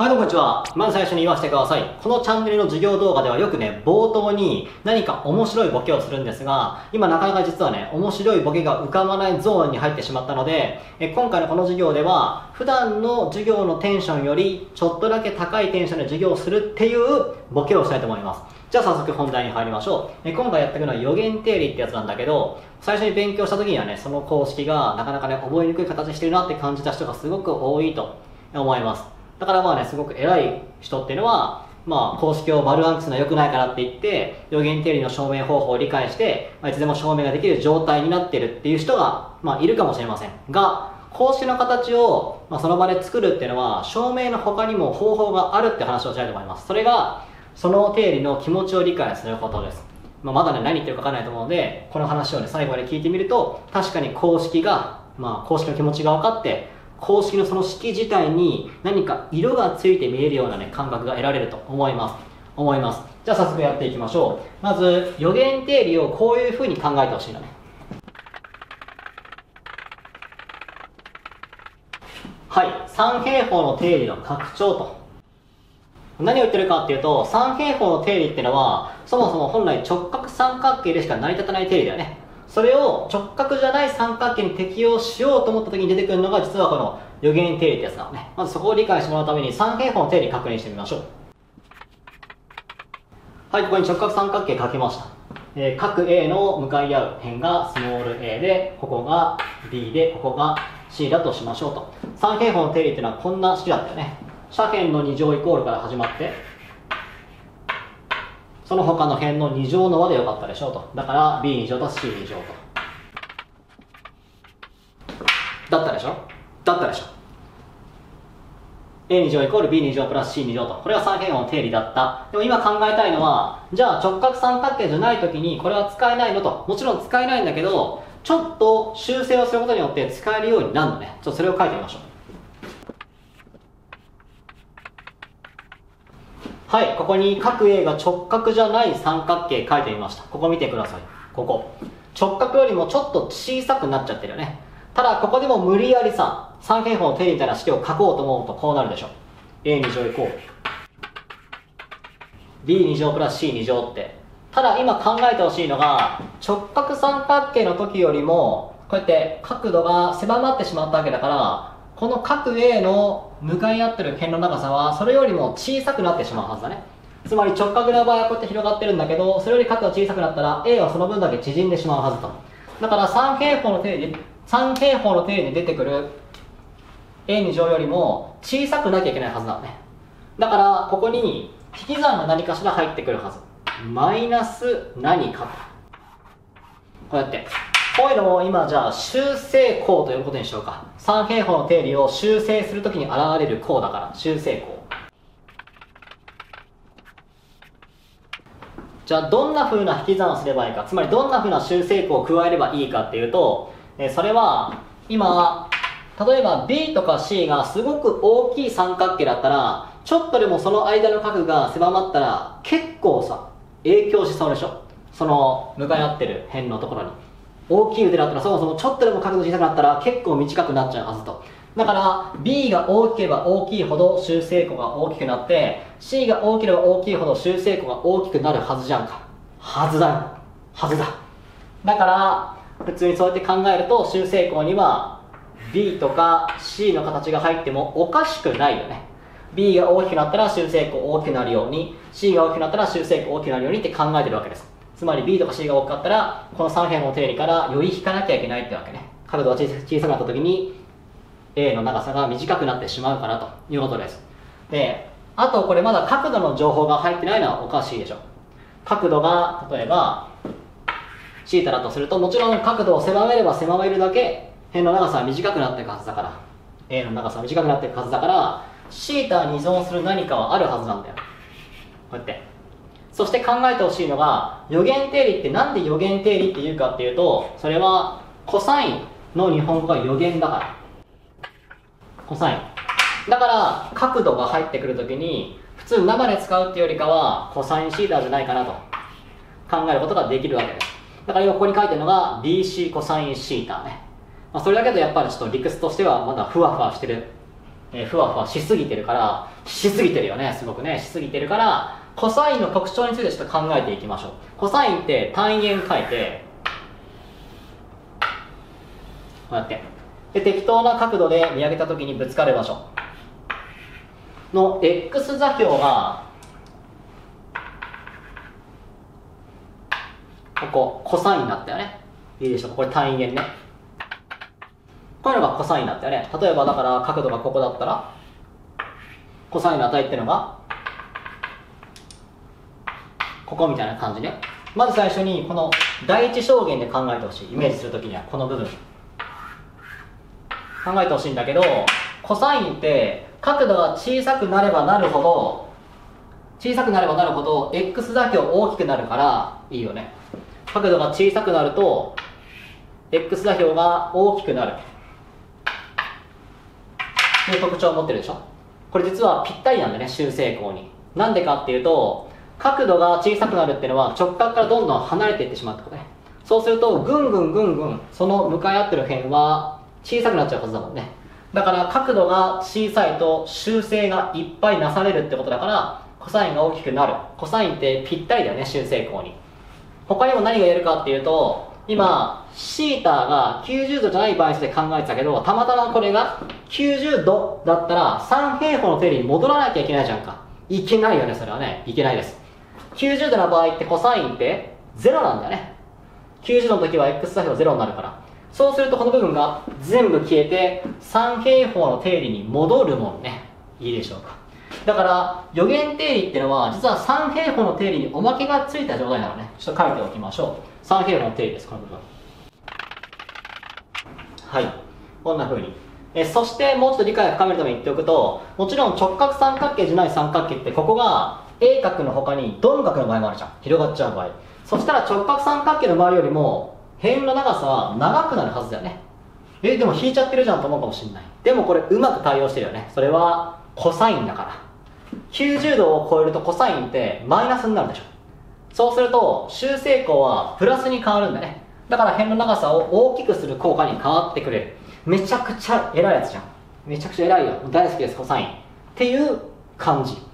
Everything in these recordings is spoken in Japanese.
はい、どうもこんにちは。まず最初に言わせてください。このチャンネルの授業動画ではよくね、冒頭に何か面白いボケをするんですが、今なかなか実はね、面白いボケが浮かばないゾーンに入ってしまったので、え今回のこの授業では、普段の授業のテンションより、ちょっとだけ高いテンションで授業をするっていうボケをしたいと思います。じゃあ早速本題に入りましょう。え今回やっていくのは予言定理ってやつなんだけど、最初に勉強した時にはね、その公式がなかなかね、覚えにくい形してるなって感じた人がすごく多いと思います。だからまあね、すごく偉い人っていうのは、まあ、公式を丸暗記するのは良くないからって言って、予言定理の証明方法を理解して、まあ、いつでも証明ができる状態になってるっていう人が、まあ、いるかもしれません。が、公式の形を、まあ、その場で作るっていうのは、証明の他にも方法があるって話をしたいと思います。それが、その定理の気持ちを理解することです。まあ、まだね、何言ってるか分からないと思うので、この話をね、最後まで聞いてみると、確かに公式が、まあ、公式の気持ちが分かって、公式のその式自体に何か色がついて見えるようなね、感覚が得られると思います。思います。じゃあ早速やっていきましょう。まず、予言定理をこういうふうに考えてほしいのね。はい。三平方の定理の拡張と。何を言ってるかっていうと、三平方の定理っていうのは、そもそも本来直角三角形でしか成り立たない定理だよね。それを直角じゃない三角形に適用しようと思った時に出てくるのが実はこの予言定理ってやつなのね。まずそこを理解してもらうために三平方の定理確認してみましょう。はい、ここに直角三角形書きました。えー、角 A の向かい合う辺がスモール a で、ここが B で、ここが C だとしましょうと。三平方の定理っていうのはこんな式だったよね。斜辺の2乗イコールから始まって、その他の辺の2乗の和でよかったでしょうと。だから b2 乗足す c2 乗と。だったでしょ？だったでしょ a2 乗イコール b2 乗プラス c2 乗と。これが三平方の定理だった。でも今考えたいのは、じゃあ直角三角形じゃない時にこれは使えないのと。もちろん使えないんだけど、ちょっと修正をすることによって使えるようになるのね。ちょっとそれを書いてみましょう。はい、ここに角 A が直角じゃない三角形書いてみました。ここ見てください。ここ。直角よりもちょっと小さくなっちゃってるよね。ただ、ここでも無理やりさ、三平方の定理みたいな式を書こうと思うとこうなるでしょ。A2 乗イコール。B2 乗プラス C2 乗って。ただ、今考えてほしいのが、直角三角形の時よりも、こうやって角度が狭まってしまったわけだから、この角 A の向かい合ってる辺の長さはそれよりも小さくなってしまうはずだね。つまり直角の場合はこうやって広がってるんだけどそれより角が小さくなったら A はその分だけ縮んでしまうはずと。だから三平方の定理三平方の定理に出てくる A2 乗よりも小さくなきゃいけないはずなのね。だからここに引き算の何かしら入ってくるはず。マイナス何かこうやって。こういうのを今じゃあ修正項ということにしようか。三平方の定理を修正するときに現れる項だから修正項。じゃあどんな風な引き算をすればいいか。つまりどんな風な修正項を加えればいいかっていうとえそれは今例えば B とか C がすごく大きい三角形だったらちょっとでもその間の角が狭まったら結構さ影響しそうでしょ。その向かい合ってる辺のところに。大きい腕だったらそもそもちょっとでも角度小さくなったら結構短くなっちゃうはずと。だから B が大きければ大きいほど修正弧が大きくなって C が大きければ大きいほど修正弧が大きくなるはずじゃんか。はずだはずだ。だから普通にそうやって考えると修正項には B とか C の形が入ってもおかしくないよね。B が大きくなったら修正項大きくなるように C が大きくなったら修正項大きくなるようにって考えてるわけです。つまり B とか C が大きかったらこの三辺の定理からより引かなきゃいけないってわけね。角度が小さくなった時に A の長さが短くなってしまうからということです。であとこれまだ角度の情報が入ってないのはおかしいでしょ。角度が例えば θ だとするともちろん角度を狭めれば狭めるだけ辺の長さは短くなっていくはずだから。A の長さは短くなっていくはずだから θ に依存する何かはあるはずなんだよ。こうやって。そして考えてほしいのが予言定理ってなんで予言定理っていうかっていうとそれはコサインの日本語が予言だから。コサイン。だから角度が入ってくるときに普通生で使うっていうよりかはコサインシーターじゃないかなと。考えることができるわけです。だから今ここに書いてるのが BC コサインシーターね、まあ、それだけどやっぱりちょっと理屈としてはまだふわふわしてる。えー、ふわふわしすぎてるからしすぎてるよねすごくね。しすぎてるからコサインの特徴についてちょっと考えていきましょう。コサインって単元書いてこうやって。で適当な角度で見上げた時にぶつかる場所の x 座標がここコサインになったよね。いいでしょう。これ単元ね。こういうのがコサインだったよね。例えばだから角度がここだったらコサインの値っていうのがここみたいな感じね。まず最初にこの第一象限で考えてほしい。イメージするときにはこの部分。考えてほしいんだけどコサインって角度が小さくなればなるほど小さくなればなるほど x 座標大きくなるからいいよね。角度が小さくなると x 座標が大きくなる。という特徴を持ってるでしょ。これ実はぴったりなんだね修正項に。なんでかっていうと角度が小さくなるっていうのは直角からどんどん離れていってしまうってことね。そうするとぐんぐんぐんぐんその向かい合ってる辺は小さくなっちゃうはずだもんねだから角度が小さいと修正がいっぱいなされるってことだからコサインが大きくなるコサインってぴったりだよね修正項に他にも何が言えるかっていうと今シーターが90度じゃない場合で考えてたけどたまたまこれが90度だったら3平方の定理に戻らなきゃいけないじゃんかいけないよねそれはねいけないです90度の場合ってコサインって0なんだよね。90度の時は x 座標0になるから。そうするとこの部分が全部消えて3平方の定理に戻るもんね。いいでしょうか。だから予言定理っていうのは実は3平方の定理におまけがついた状態なのね。ちょっと書いておきましょう。3平方の定理ですこの部分。はい。こんな風に。えそしてもうちょっと理解を深めるために言っておくともちろん直角三角形じゃない三角形ってここが A 角の他に鈍角の場合もあるじゃん。広がっちゃう場合。そしたら直角三角形の周りよりも辺の長さは長くなるはずだよね。えでも引いちゃってるじゃんと思うかもしれない。でもこれうまく対応してるよね。それはコサインだから。90度を超えるとコサインってマイナスになるでしょ。そうすると修正項はプラスに変わるんだね。だから辺の長さを大きくする効果に変わってくれる。めちゃくちゃ偉いやつじゃん。めちゃくちゃ偉いよ。大好きですコサイン。っていう感じ。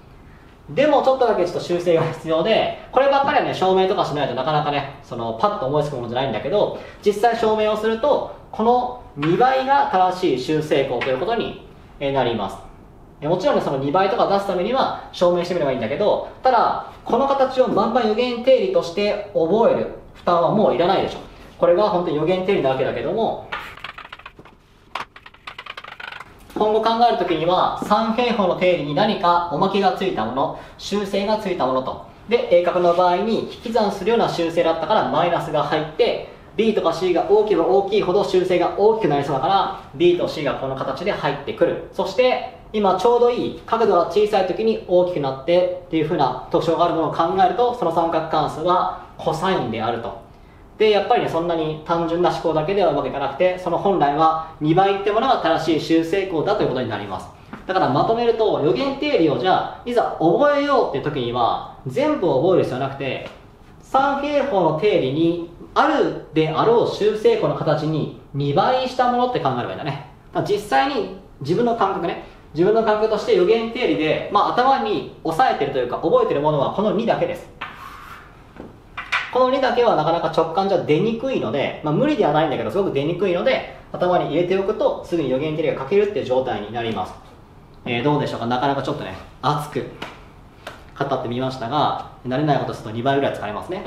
でもちょっとだけちょっと修正が必要でこればっかりはね証明とかしないとなかなかねそのパッと思いつくものじゃないんだけど実際証明をするとこの2倍が正しい修正項ということになります。もちろんねその2倍とか出すためには証明してみればいいんだけどただこの形をバンバン予言定理として覚える負担はもういらないでしょ。これが本当に予言定理なわけだけども今後考えるときには三平方の定理に何かおまけがついたもの修正がついたものと。で A 角の場合に引き算するような修正だったからマイナスが入って B とか C が大きければ大きいほど修正が大きくなりそうだから B と C がこの形で入ってくる。そして今ちょうどいい角度が小さい時に大きくなってっていう風な特徴があるものを考えるとその三角関数はコサインであると。でやっぱりねそんなに単純な思考だけではうまくいかなくてその本来は2倍ってものが正しい修正項だということになります。だからまとめると予言定理をじゃあいざ覚えようっていう時には全部覚える必要なくて三平方の定理にあるであろう修正項の形に2倍したものって考えればいいんだね。実際に自分の感覚ね自分の感覚として予言定理で、まあ、頭に押さえてるというか覚えてるものはこの2だけです。この2だけはなかなか直感じゃ出にくいので、まあ、無理ではないんだけどすごく出にくいので頭に入れておくとすぐに予言定理が書けるっていう状態になります、えー、どうでしょうか？なかなかちょっとね熱く語ってみましたが慣れないことすると2倍ぐらい使えますね。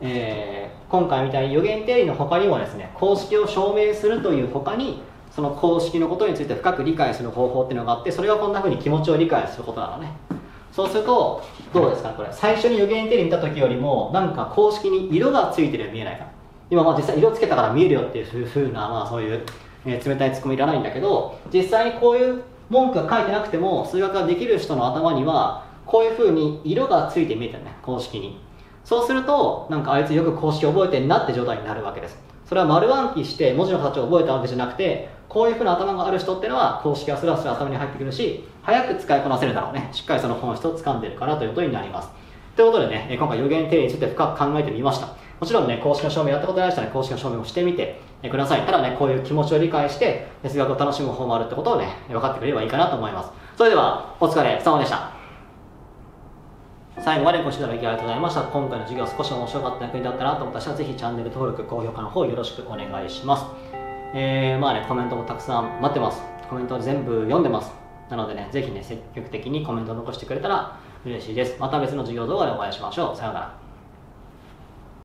えー、今回みたいに予言定理の他にもですね公式を証明するという他にその公式のことについて深く理解する方法っていうのがあってそれがこんな風に気持ちを理解することなのね。そうするとどうですか？これ最初に予言定理見た時よりもなんか公式に色がついてるように見えないか。今まあ実際色つけたから見えるよっていう風なまあそういう、え、冷たいツッコミいらないんだけど実際にこういう文句が書いてなくても数学ができる人の頭にはこういう風に色がついて見えてるね公式に。そうするとなんかあいつよく公式覚えてんなって状態になるわけです。それは丸暗記して文字の形を覚えたわけじゃなくてこういうふうな頭がある人っていうのは公式がスラスラ頭に入ってくるし早く使いこなせるだろうね。しっかりその本質を掴んでるからということになります。ということでね今回予言定理について深く考えてみました。もちろんね公式の証明やったことない人は、ね、公式の証明もしてみてください。ただねこういう気持ちを理解して哲学を楽しむ方もあるってことをね分かってくれればいいかなと思います。それではお疲れ様でした。最後までご視聴いただきありがとうございました。今回の授業少し面白かった役に立ったなと思った人はぜひチャンネル登録高評価の方よろしくお願いします。えー、まあねコメントもたくさん待ってます。コメント全部読んでます。なのでねぜひね積極的にコメント残してくれたら嬉しいです。また別の授業動画でお会いしましょう。さようなら。